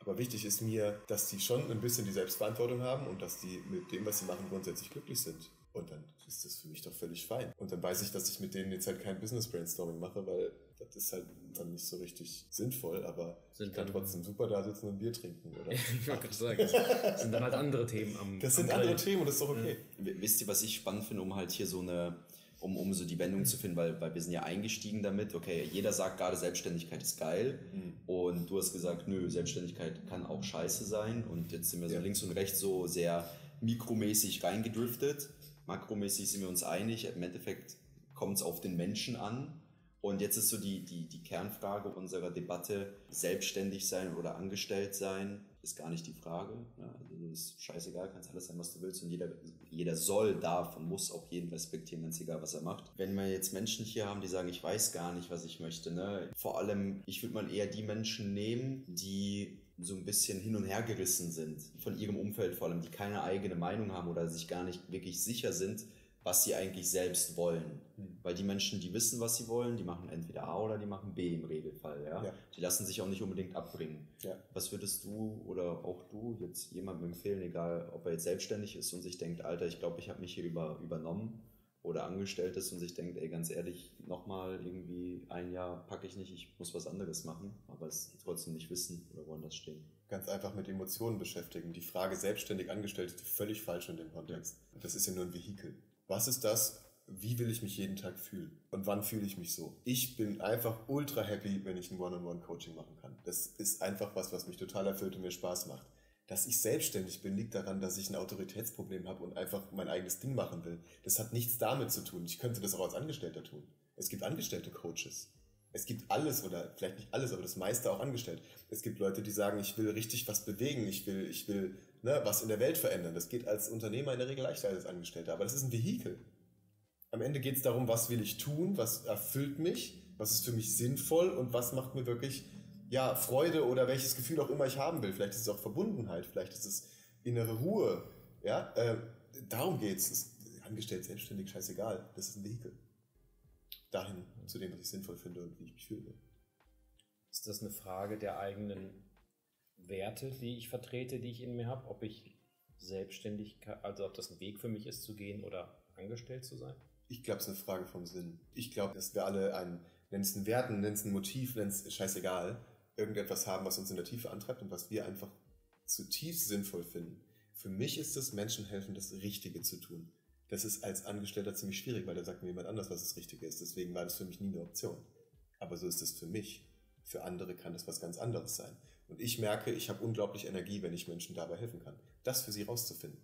Aber wichtig ist mir, dass die schon ein bisschen die Selbstverantwortung haben und dass die mit dem, was sie machen, grundsätzlich glücklich sind. Und dann ist das für mich doch völlig fein. Und dann weiß ich, dass ich mit denen jetzt halt kein Business Brainstorming mache, weil das ist halt dann nicht so richtig sinnvoll, aber sind ich kann trotzdem super da sitzen und Bier trinken, oder? ich wollte gerade sagen, das sind dann halt andere Themen am Das sind am andere Themen und das ist doch okay. Ja. Wisst ihr, was ich spannend finde, um halt hier so eine, um, um so die Wendung zu finden, weil, weil wir sind ja eingestiegen damit, okay, jeder sagt gerade, Selbstständigkeit ist geil mhm. und du hast gesagt, nö, Selbstständigkeit kann auch scheiße sein und jetzt sind wir so ja. links und rechts so sehr mikromäßig reingedriftet, makromäßig sind wir uns einig, im Endeffekt kommt es auf den Menschen an und jetzt ist so die, die, die Kernfrage unserer Debatte, selbstständig sein oder angestellt sein, ist gar nicht die Frage. Ja, also das ist scheißegal, kannst alles sein, was du willst und jeder, jeder soll, darf und muss auch jeden respektieren, ganz egal, was er macht. Wenn wir jetzt Menschen hier haben, die sagen, ich weiß gar nicht, was ich möchte, ne? vor allem, ich würde mal eher die Menschen nehmen, die so ein bisschen hin und her gerissen sind, von ihrem Umfeld vor allem, die keine eigene Meinung haben oder sich gar nicht wirklich sicher sind, was sie eigentlich selbst wollen. Weil die Menschen, die wissen, was sie wollen, die machen entweder A oder die machen B im Regelfall. Ja? ja. Die lassen sich auch nicht unbedingt abbringen. Ja. Was würdest du oder auch du jetzt jemandem empfehlen, egal ob er jetzt selbstständig ist und sich denkt, Alter, ich glaube, ich habe mich hier über, übernommen oder angestellt ist und sich denkt, ey, ganz ehrlich, nochmal irgendwie ein Jahr packe ich nicht, ich muss was anderes machen, aber es trotzdem nicht wissen oder woanders stehen. Ganz einfach mit Emotionen beschäftigen. Die Frage selbstständig angestellt ist völlig falsch in dem Kontext. Das ist ja nur ein Vehikel was ist das, wie will ich mich jeden Tag fühlen und wann fühle ich mich so. Ich bin einfach ultra happy, wenn ich ein One-on-One-Coaching machen kann. Das ist einfach was, was mich total erfüllt und mir Spaß macht. Dass ich selbstständig bin, liegt daran, dass ich ein Autoritätsproblem habe und einfach mein eigenes Ding machen will. Das hat nichts damit zu tun. Ich könnte das auch als Angestellter tun. Es gibt angestellte Coaches. Es gibt alles oder vielleicht nicht alles, aber das meiste auch angestellt. Es gibt Leute, die sagen, ich will richtig was bewegen, ich will, ich will ne, was in der Welt verändern. Das geht als Unternehmer in der Regel leichter als Angestellter, aber das ist ein Vehikel. Am Ende geht es darum, was will ich tun, was erfüllt mich, was ist für mich sinnvoll und was macht mir wirklich ja, Freude oder welches Gefühl auch immer ich haben will. Vielleicht ist es auch Verbundenheit, vielleicht ist es innere Ruhe. Ja, äh, darum geht es. Angestellt, selbstständig, scheißegal. Das ist ein Vehikel. dahin zu dem, was ich sinnvoll finde und wie ich mich fühle. Ist das eine Frage der eigenen Werte, die ich vertrete, die ich in mir habe? Ob ich Selbstständigkeit, also ob das ein Weg für mich ist zu gehen oder angestellt zu sein? Ich glaube, es ist eine Frage vom Sinn. Ich glaube, dass wir alle einen, nenn es einen Werten, nenn es ein Motiv, nenn es scheißegal, irgendetwas haben, was uns in der Tiefe antreibt und was wir einfach zutiefst sinnvoll finden. Für mich ist es, Menschen helfen, das Richtige zu tun. Das ist als Angestellter ziemlich schwierig, weil da sagt mir jemand anders, was das Richtige ist. Deswegen war das für mich nie eine Option. Aber so ist es für mich. Für andere kann das was ganz anderes sein. Und ich merke, ich habe unglaublich Energie, wenn ich Menschen dabei helfen kann, das für sie rauszufinden.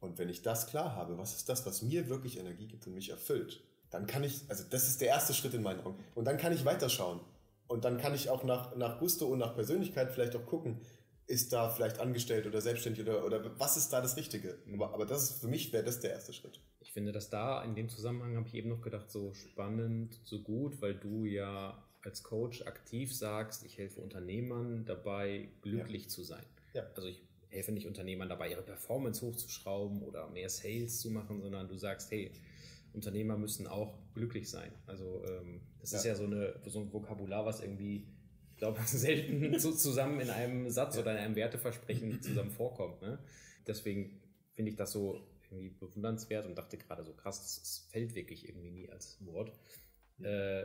Und wenn ich das klar habe, was ist das, was mir wirklich Energie gibt und mich erfüllt, dann kann ich, also das ist der erste Schritt in meinen Augen. Und dann kann ich weiterschauen. Und dann kann ich auch nach, nach Gusto und nach Persönlichkeit vielleicht auch gucken, ist da vielleicht angestellt oder selbstständig oder, oder was ist da das Richtige? Aber, aber das ist für mich wäre das der erste Schritt. Ich finde das da in dem Zusammenhang habe ich eben noch gedacht, so spannend, so gut, weil du ja als Coach aktiv sagst, ich helfe Unternehmern dabei, glücklich ja. zu sein. Ja. Also ich helfe nicht Unternehmern dabei, ihre Performance hochzuschrauben oder mehr Sales zu machen, sondern du sagst, hey, Unternehmer müssen auch glücklich sein. Also ähm, das ja. ist ja so, eine, so ein Vokabular, was irgendwie, ich glaube, selten so zusammen in einem Satz oder in einem Werteversprechen zusammen vorkommt. Ne? Deswegen finde ich das so irgendwie bewundernswert und dachte gerade so krass, das fällt wirklich irgendwie nie als Wort. Äh,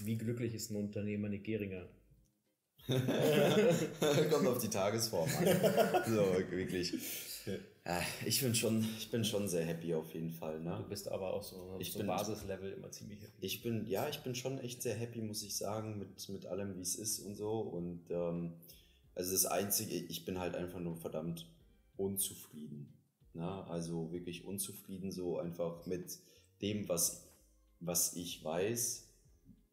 wie glücklich ist ein Unternehmer eine Geringer? Kommt auf die Tagesform an. So, wirklich. Ja, ich bin schon, ich bin schon sehr happy auf jeden Fall. Ne? Du bist aber auch so, ich so bin, Basislevel immer ziemlich happy. Ich bin, ja, ich bin schon echt sehr happy, muss ich sagen, mit, mit allem, wie es ist und so. Und ähm, also das Einzige, ich bin halt einfach nur verdammt unzufrieden. Ne? Also wirklich unzufrieden, so einfach mit dem, was, was ich weiß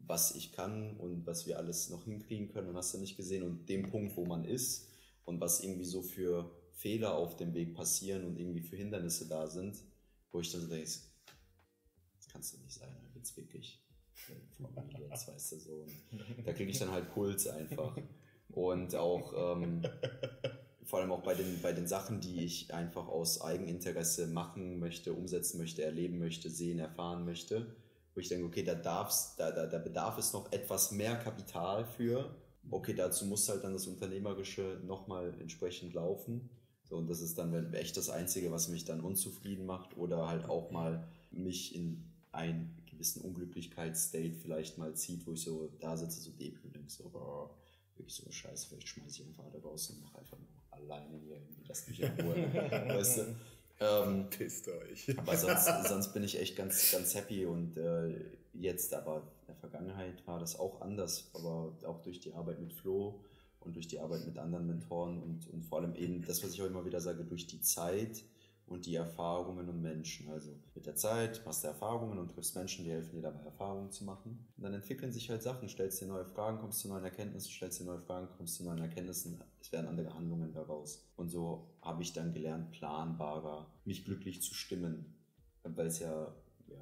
was ich kann und was wir alles noch hinkriegen können und hast du nicht gesehen und dem Punkt, wo man ist und was irgendwie so für Fehler auf dem Weg passieren und irgendwie für Hindernisse da sind, wo ich dann so denke, das kannst du nicht sein, jetzt wirklich. Jetzt weißt du so. Und da kriege ich dann halt Puls einfach. Und auch ähm, vor allem auch bei den, bei den Sachen, die ich einfach aus Eigeninteresse machen möchte, umsetzen möchte, erleben möchte, sehen, erfahren möchte wo ich denke, okay, da, darf's, da, da, da bedarf es noch etwas mehr Kapital für. Okay, dazu muss halt dann das Unternehmerische nochmal entsprechend laufen. So, und das ist dann echt das Einzige, was mich dann unzufrieden macht oder halt auch mal mich in einen gewissen Unglücklichkeitsstate vielleicht mal zieht, wo ich so da sitze, so depri und denke so, oh, wirklich so scheiße, vielleicht schmeiße ich einfach da raus und mache einfach nur alleine hier irgendwie, lass mich in Ruhe. weißt du? Ähm, Pisst euch. aber sonst, sonst bin ich echt ganz, ganz happy und äh, jetzt, aber in der Vergangenheit war das auch anders, aber auch durch die Arbeit mit Flo und durch die Arbeit mit anderen Mentoren und, und vor allem eben das, was ich auch immer wieder sage, durch die Zeit und die Erfahrungen und Menschen. Also mit der Zeit machst du Erfahrungen und triffst Menschen, die helfen dir dabei, Erfahrungen zu machen. Und dann entwickeln sich halt Sachen, stellst dir neue Fragen, kommst zu neuen Erkenntnissen, stellst dir neue Fragen, kommst zu neuen Erkenntnissen. Es werden andere Handlungen daraus. Und so habe ich dann gelernt, planbarer, mich glücklich zu stimmen. Weil es ja, ja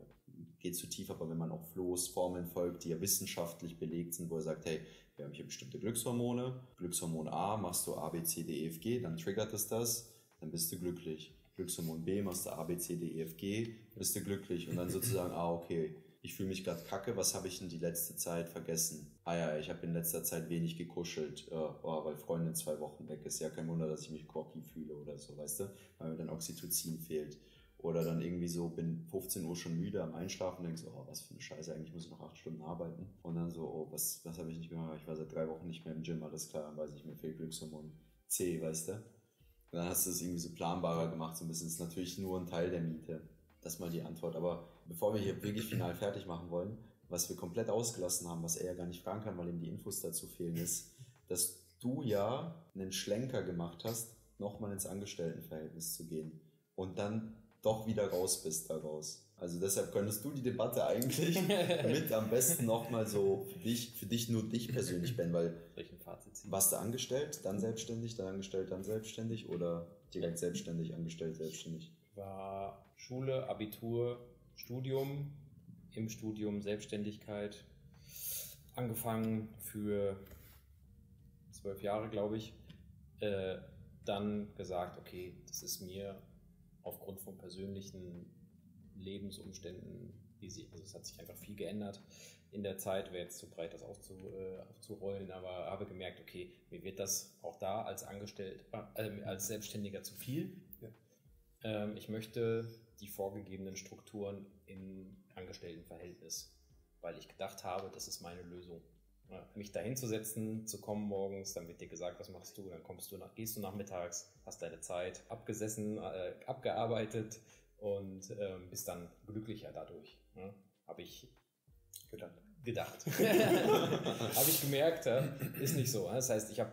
geht zu tief, aber wenn man auch Flo's Formeln folgt, die ja wissenschaftlich belegt sind, wo er sagt, hey, wir haben hier bestimmte Glückshormone. Glückshormon A machst du A, B, C, D, E, F, G, dann triggert es das, dann bist du glücklich. Glückshormon B, machst du A, B, C, D, E, F, G, bist du glücklich. Und dann sozusagen, ah, okay, ich fühle mich gerade kacke, was habe ich denn die letzte Zeit vergessen? Ah ja, ich habe in letzter Zeit wenig gekuschelt, äh, oh, weil Freundin zwei Wochen weg ist. Ja, kein Wunder, dass ich mich cocky fühle oder so, weißt du? Weil mir dann Oxytocin fehlt. Oder dann irgendwie so, bin 15 Uhr schon müde am Einschlafen, denkst, oh, was für eine Scheiße, eigentlich muss ich noch acht Stunden arbeiten. Und dann so, oh, was, was habe ich nicht gemacht? Ich war seit drei Wochen nicht mehr im Gym, alles klar, dann weiß ich, mir fehlt Glückshormon C, weißt du? Und dann hast du es irgendwie so planbarer gemacht, so ein bisschen. Das ist natürlich nur ein Teil der Miete. Das ist mal die Antwort. Aber bevor wir hier wirklich final fertig machen wollen, was wir komplett ausgelassen haben, was er ja gar nicht fragen kann, weil ihm die Infos dazu fehlen, ist, dass du ja einen Schlenker gemacht hast, nochmal ins Angestelltenverhältnis zu gehen und dann doch wieder raus bist daraus. Also deshalb könntest du die Debatte eigentlich mit am besten nochmal so für dich, für dich nur dich persönlich, Ben, weil warst du angestellt, dann selbstständig, dann angestellt, dann selbstständig oder direkt selbstständig, angestellt, selbstständig? War Schule, Abitur, Studium, im Studium Selbstständigkeit, angefangen für zwölf Jahre, glaube ich, äh, dann gesagt, okay, das ist mir aufgrund von persönlichen Lebensumständen easy. Also es hat sich einfach viel geändert in der Zeit. Wäre jetzt zu breit, das aufzu, äh, aufzurollen, aber habe gemerkt, okay, mir wird das auch da als Angestellt, äh, als Selbstständiger zu viel. Ja. Ähm, ich möchte die vorgegebenen Strukturen in Angestelltenverhältnis, weil ich gedacht habe, das ist meine Lösung. Mich dahin zu setzen, zu kommen morgens, dann wird dir gesagt, was machst du, dann kommst du nach, gehst du nachmittags, hast deine Zeit abgesessen, äh, abgearbeitet und ähm, bist dann glücklicher dadurch. Ja, Habe ich gedacht. gedacht. habe ich gemerkt, ist nicht so. Das heißt, ich habe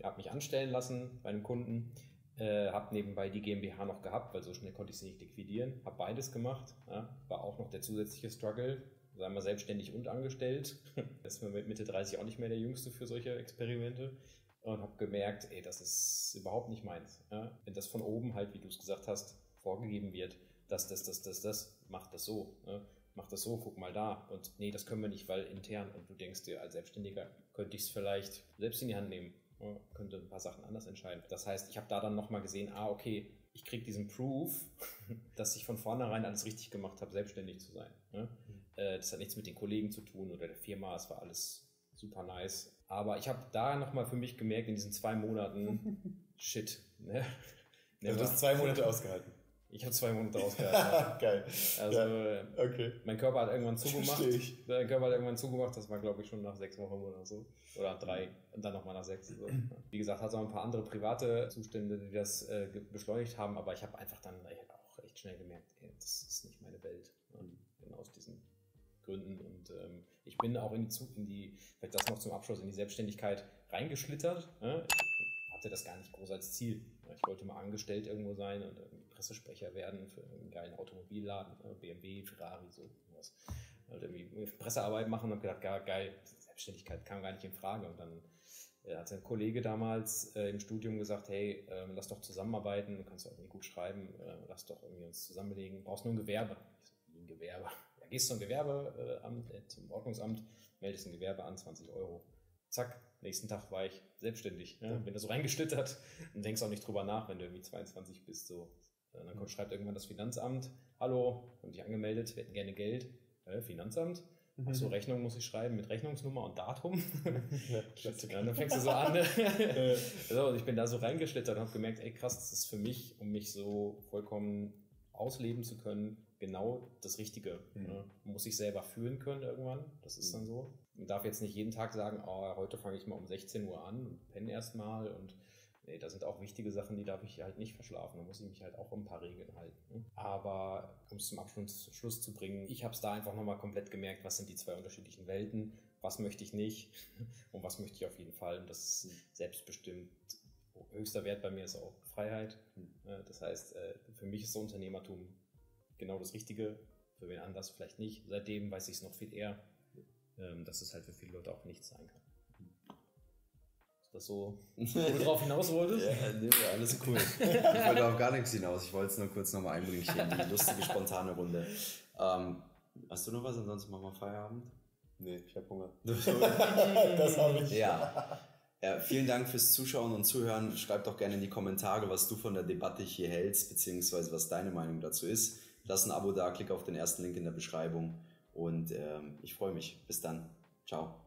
äh, hab mich anstellen lassen bei einem Kunden, äh, habe nebenbei die GmbH noch gehabt, weil so schnell konnte ich sie nicht liquidieren. Habe beides gemacht. Ja. War auch noch der zusätzliche Struggle. Sagen wir selbstständig und angestellt. Das ist mir mit Mitte 30 auch nicht mehr der Jüngste für solche Experimente. Und habe gemerkt, ey, das ist überhaupt nicht meins. Ja. Wenn das von oben halt, wie du es gesagt hast, vorgegeben wird, dass das, das, das, das, macht das so. Ja. Mach das so, guck mal da. Und nee, das können wir nicht, weil intern. Und du denkst dir, als Selbstständiger könnte ich es vielleicht selbst in die Hand nehmen könnte ein paar Sachen anders entscheiden. Das heißt, ich habe da dann nochmal gesehen, ah, okay, ich kriege diesen Proof, dass ich von vornherein alles richtig gemacht habe, selbstständig zu sein. Ne? Mhm. Äh, das hat nichts mit den Kollegen zu tun oder der Firma, es war alles super nice. Aber ich habe da nochmal für mich gemerkt, in diesen zwei Monaten, shit. Ne? Also du hast zwei Monate ausgehalten. Ich habe zwei Monate ausgehalten. Geil. Also, ja. okay. mein Körper hat irgendwann zugemacht. Mein Körper hat irgendwann zugemacht. Das war, glaube ich, schon nach sechs Wochen oder so. Oder drei. Und dann nochmal nach sechs. So. Wie gesagt, hat es auch ein paar andere private Zustände, die das äh, beschleunigt haben. Aber ich habe einfach dann ich auch echt schnell gemerkt, ey, das ist nicht meine Welt. Und genau aus diesen Gründen. Und ähm, ich bin auch in die, in die, vielleicht das noch zum Abschluss, in die Selbstständigkeit reingeschlittert. Ne? Ich hatte das gar nicht groß als Ziel. Ich wollte mal angestellt irgendwo sein und Pressesprecher werden für einen geilen Automobilladen, ne, BMW, Ferrari, so was. Halt irgendwie Pressearbeit machen und gedacht, ja, geil, Selbstständigkeit kam gar nicht in Frage. Und dann äh, hat ein Kollege damals äh, im Studium gesagt, hey, äh, lass doch zusammenarbeiten, du kannst auch irgendwie gut schreiben, äh, lass doch irgendwie uns zusammenlegen, brauchst nur ein Gewerbe. Ich so, ein Gewerbe. Ja, gehst zum Gewerbeamt, zum Ordnungsamt, meldest ein Gewerbe an, 20 Euro. Zack, nächsten Tag war ich selbstständig. Ja? Bin da so reingeschlittert und denkst auch nicht drüber nach, wenn du irgendwie 22 bist, so äh, dann schreibt irgendwann das Finanzamt, hallo, haben dich angemeldet, wir hätten gerne Geld. Äh, Finanzamt? Mhm. Rechnung muss ich schreiben mit Rechnungsnummer und Datum. ja, dann fängst du so an. Ne? so, ich bin da so reingeschlittert und habe gemerkt, ey krass, das ist für mich, um mich so vollkommen ausleben zu können, genau das Richtige. Mhm. Ne? Muss ich selber fühlen können irgendwann. Das ist mhm. dann so. Man darf jetzt nicht jeden Tag sagen, oh, heute fange ich mal um 16 Uhr an und penne erstmal und nee, da sind auch wichtige Sachen, die darf ich halt nicht verschlafen. Da muss ich mich halt auch ein paar Regeln halten. Ne? Aber um es zum Abschluss Schluss zu bringen, ich habe es da einfach nochmal komplett gemerkt, was sind die zwei unterschiedlichen Welten, was möchte ich nicht und was möchte ich auf jeden Fall. Und das ist selbstbestimmt. Höchster Wert bei mir ist auch Freiheit. Hm. Das heißt, äh, für mich ist so Unternehmertum genau das Richtige, für wen anders vielleicht nicht. Seitdem weiß ich es noch viel eher, ähm, dass es halt für viele Leute auch nichts sein kann das so, wo du drauf hinaus wolltest? ja, nee, alles cool. Ich wollte auf gar nichts hinaus. Ich wollte es nur kurz nochmal einbringen hier in die lustige, spontane Runde. Ähm, hast du noch was? Ansonsten machen wir Feierabend? Nee, ich habe Hunger. das habe ich. Ja. ja. Vielen Dank fürs Zuschauen und Zuhören. Schreib doch gerne in die Kommentare, was du von der Debatte hier hältst, beziehungsweise was deine Meinung dazu ist. Lass ein Abo da, klick auf den ersten Link in der Beschreibung und ähm, ich freue mich. Bis dann. Ciao.